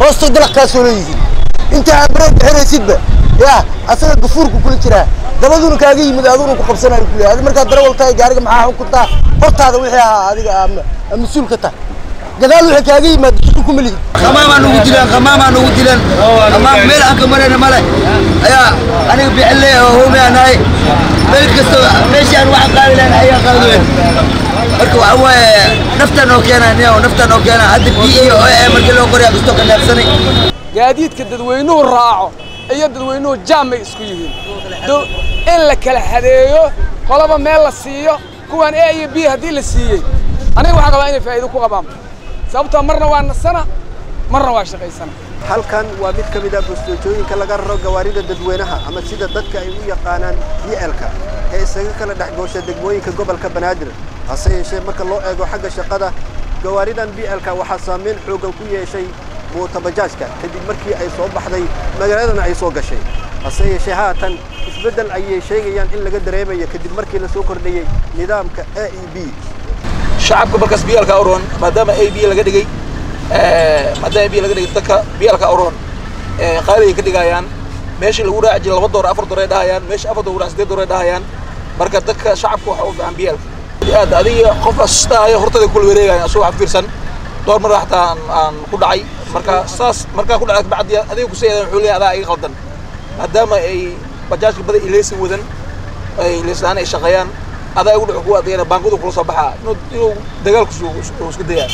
hoostay dalaq kaasoo leeyihiin. Inta aan bareeg bixinaysidba. Yaa asaga gafuurku kula jiraa dabaduna kaaga yimid aduna ku qabsanayo kuleeyahay adi markaa darawal tahay gaariga maxaa xukuntaa hortaada wixii ahaa adiga aa mas'uul ka tahay gadaal wixii kaaga yimaad kuma lihid qamaamaa nugu dileen qamaamaa nugu dileen qamaan meel aan ka marayna male ayaa aniga bixille oo hoomi aan nahay meel kasta meeshii aan wax qaadi lahayn ayaa qaadi weyn marka waxa waaye naftaan oo keena niyo naftaan oo keena hadda bii iyo ee markii loo qoraya kastoo ka neefsanay gaadiidka dadweynuhu raaco iyo dadweynuhu jaamay isku yihiin. In la kala hadeeyo qolaba meel la siiyo kuwan a iyo b haddii la siiyey. Aniga waxaan qabaa inay faa'iido ku qabaan. Sababtoo marna waa nasana marna waa shaqaysana. Halkan waa mid ka mid ah bostoojooyinka laga raro gawaarida dadweynaha ama sida dadka ay u yaqaanaan bielka ee isaga kala dhex goosha degmooyinka gobolka banaadir hase yeeshee marka loo eego xagga shaqada gawaaridan bielka waxaa saamayn xooggan ku yeeshay mootabajaajka kadib markii ay soo baxday magaaladana ay soo gashay hase yeeshee haatan isbeddel ayay sheegayaan in laga dareemayo kadib markii la soo kordhiyey nidaamka a e b shacabka markaas biyalka uroon maadaama a b laga dhigay maadaama b laga dhigay dadka biyalka uroon qaali ay ka dhigayaan meeshii lagu raaci jiray laba door afar door ay dhahayaan meeshii afar door siddeed door ay dhahayaan marka dadka shacabka waxa u fiican biyalka aad adiga qof asustaayo hortada kula wareegaya asoo wax door mar xataa aan ku dhacay. Marka saas markaa ku dhacay bacdi adiga ku seeyadan wuxuu leeyahay adaa iga qaldan. Maadaama ay bajaajka badan ilaysi wadan ay ilaysan ay shaqeeyaan adaa ugu dhaco kuwa adayana baankudu kula soo baxaa. Inuu inuu dagaalku isku dayaa.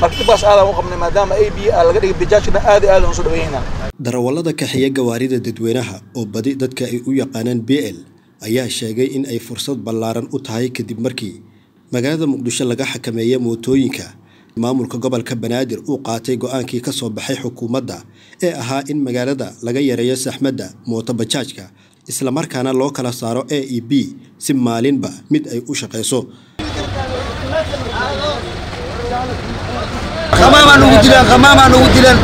Marka dhibkaas aadaan u qabnay maadaama a b laga dhigay bajaajkana aad iyo aad dhaweynaa darawallada kaxiya gawaarida dadweynaha oo badi dadka ay u yaqaanaan b l ayaa sheegay in ay fursad ballaaran u tahay kadib markii magaalada muqdisho laga xakameeya mootooyinka. Maamulka gobolka banaadir uu qaatay go'aankii ka soo baxay xukuumadda ee ahaa in magaalada laga yareeyo saxmadda mootobajaajka islamarkaana loo kala saaro a e b si maalinba mid ay u shaqayso qamaamaa nugu dileen qamaamaa nugu dileen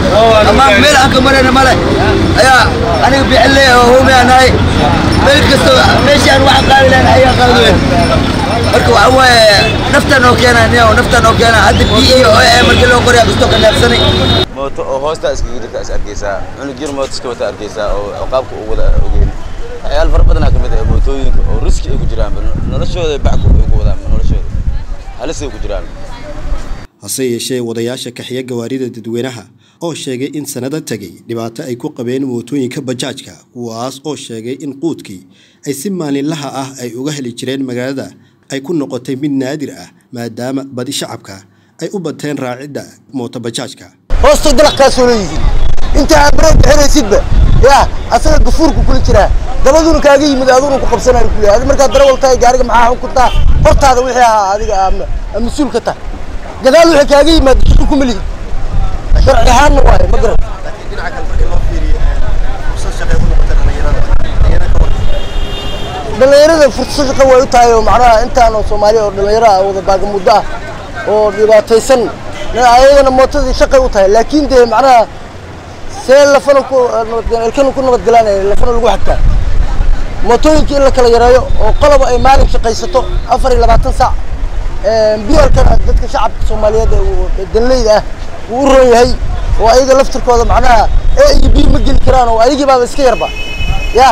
qamaan meel aan ka marayna male ayaa aniga bixille oo hoomi aan nahay. Meel kasta meeshii aan wax qaadi lahayn ayaa qaadi weyn marka waxa waaye naftaan oo keena niyo naftaan oo keena. Hadda bii iyo ee markii loo qoraya kastoo ka neefsanay mooto oo hoosta iskaga jirta is arkaysaa cunug yar mooto iska wata arkaysaa oo qaabka u wada ogeyn. Waxyaal fara badanaa ka mid ah mootooyinka oo riski ay ku jiraan noloshooda bac ku wadaan noloshooda halis ay ku jiraan hase yeeshee wadayaasha kaxiya gawaarida dadweynaha oo sheegay in sanado tegay dhibaato ay ku qabeen mootooyinka bajaajka kuwaas oo sheegay in quudkii ay si maalinlaha ah ay uga heli jireen magaalada ay ku noqotay mid naadir ah maadaama badi shacabka ay u bateen raacidda mootobajaajka hoostay dalaq kaasoo leeyihiin inta aan bareeg bixinaysidba yaa asaga gafuurku kula jiraa. Dabaduna kaaga yimid aduna ku qabsanayo kuleeyahay adi markaa darawal tahay gaariga maxaa xukuntaa hortaada wixii ahaa adiga aa mas'uul gadaal wixii kaaga yimaad shaqo kuma lihid sharci ahaanna waaye ma garan dhalinyarada fursad shaqa way u tahay oo macnaha intaan oo soomaaliya oo dhalinyaro ah wada baagamuddo ah oo dhibaataysan. Ayagana mootadii shaqay u tahay. Laakiin dee macnaha see lafana ku elkana ku nabadgalaanaya lafana lagu xagtaa mootooyinka in la kala yareeyo oo qoloba ay maalin shaqaysato afar iyo labaatan saac biyalkana dadka shacabka soomaaliyeed ee danleyda ah wuu u roon yahay oo ayaga laftirkooda macnaha a iyo b ma geli karaan oo ayagii baaba iska yarba. Ya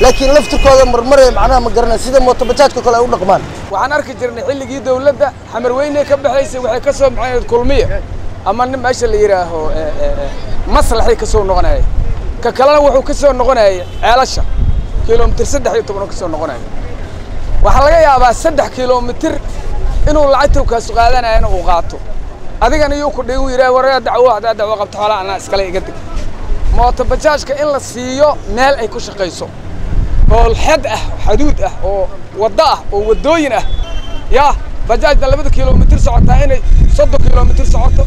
laakiin laftirkooda marmare macnaha ma garanay sida mootobajaajka kale ay u dhaqmaan. Waxaan arki jirnay xilligii dawladda xamarweyne ka baxaysay waxay ka soo baxeen kulmiya ama nin meesha la yidhaaho maslaxay ka soo noqonayay. Ka kalena wuxuu ka soo noqonayay ceelasha. Kilomitir saddex iyo toban ka soo noqonaya waxaa laga yaabaa saddex kilomitir inuu lacagta kaasu qaadanayana uu qaato. Adigana iyuu ku dhigu yidhaah waraya dacwo haddaa dacwo qabto xoolaa anaa iskale iga deg. Mooto bajaajka in la siiyo meel ay ku shaqayso oo xad ah xaduud ah oo waddo ah oo waddooyin ah yaa bajaajda labada kilomitir socotaa inay soddon kilomitir socoto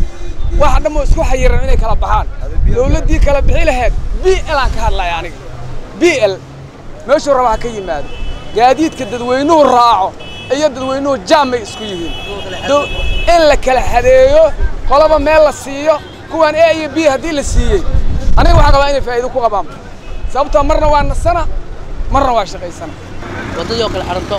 waxa dhammoo isku xayiran inay kala baxaan. Dawladdii kala bixi lahayd b l aan ka hadlaya aniga. B l meeshuu raba ha ka yimaado. Gaadiidka dadweynuhu raaco iyo dadweynuhu jaamay isku yihiin in la kala hadeeyo qolaba meel la siiyo kuwan a iyo b haddii la siiyey aniga waxaan qabaa inay faa'iido ku qabaan sababtoo marna waa nasana marna waa shaqaysana waddadii oo kale xidhanto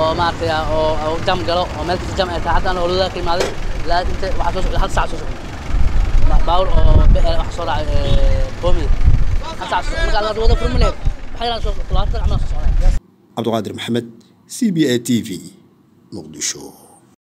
oo maaragtay oo jam galo oo meel kasta jam ay tahay hadda ana olada ka imaaday ilaa inta waxaa soo hal saac soo socda baawur oo wax soo raacay boomiya hasaas marka aad wada furmi lahayd waxay yidhahdaan soo labaatan camal soo socdaan cabdiqaadir maxamed c b a t v muqdisho